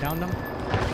Down them.